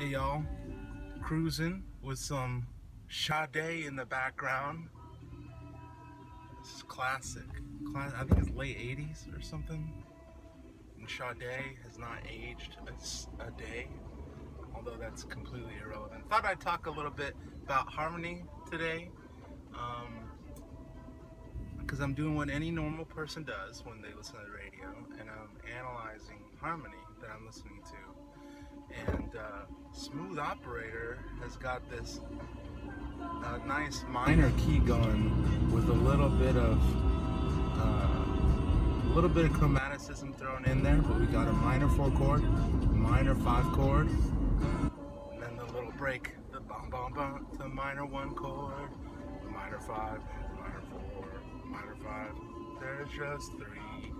Hey y'all, cruising with some Sade in the background. This is classic. Class I think it's late 80s or something. And Sade has not aged a, a day, although that's completely irrelevant. Thought I'd talk a little bit about harmony today. because um, I'm doing what any normal person does when they listen to the radio, and I'm analyzing harmony that I'm listening to and uh, Smooth Operator has got this uh, nice minor key going with a little bit of uh, a little bit of chromaticism thrown in there, but we got a minor four chord, minor five chord, and then the little break, the bum bum bum to minor one chord, minor five, minor four, minor five. There's just three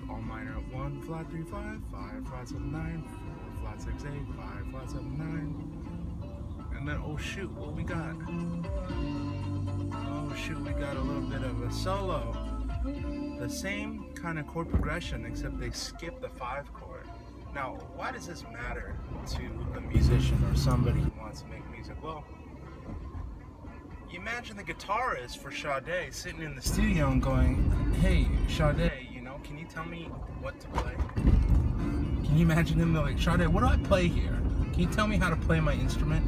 5, all minor, 1, flat three five five flat 7, 9, flat six eight five flat 7, 9. And then, oh shoot, what we got? Oh shoot, we got a little bit of a solo. The same kind of chord progression, except they skip the 5 chord. Now, why does this matter to a musician or somebody who wants to make music? Well, you imagine the guitarist for Sade sitting in the studio and going, hey, Sade, know, can you tell me what to play? Can you imagine him like, Sade, what do I play here? Can you tell me how to play my instrument?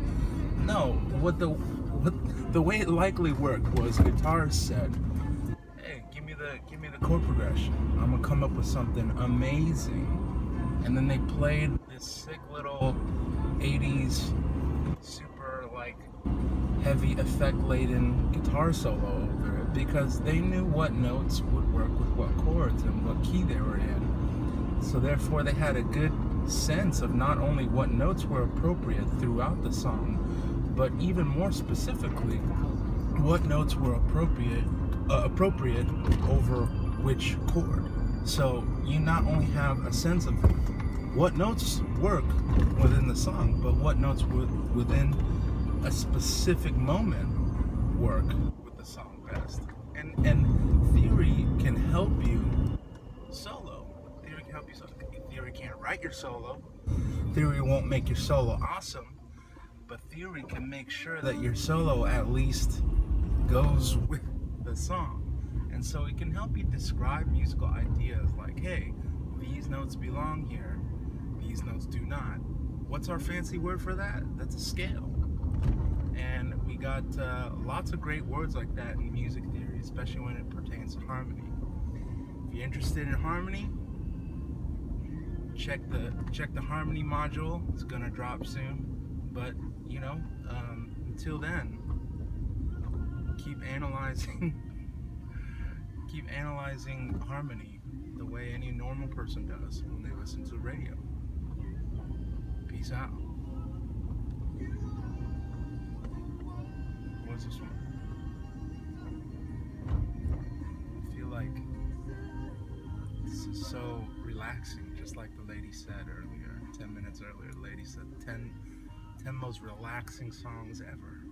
No, what the what, the way it likely worked was guitarist said, hey, give me the give me the chord progression. I'm gonna come up with something amazing. And then they played this sick little 80s super like heavy effect laden guitar solo over it because they knew what notes would work with what chords and what key they were in. So therefore they had a good sense of not only what notes were appropriate throughout the song, but even more specifically, what notes were appropriate uh, appropriate over which chord. So you not only have a sense of what notes work within the song, but what notes within a specific moment work with the song best. And and theory can help you solo. Theory can help you solo. Theory can't write your solo. Theory won't make your solo awesome, but theory can make sure that your solo at least goes with the song. And so it can help you describe musical ideas like, hey, these notes belong here, these notes do not. What's our fancy word for that? That's a scale. And we got uh, lots of great words like that in music theory, especially when it pertains to harmony. If you're interested in harmony, check the check the harmony module. It's gonna drop soon. But you know, um, until then, keep analyzing keep analyzing harmony the way any normal person does when they listen to radio. Peace out. What's this one? I feel like this is so relaxing, just like the lady said earlier, 10 minutes earlier. The lady said 10, 10 most relaxing songs ever.